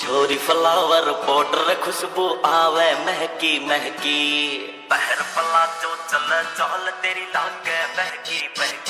छोरी flower powder खुशबू आवे, महकी महकी। पहर पला जो चल चल तेरी लागे बहकी बहकी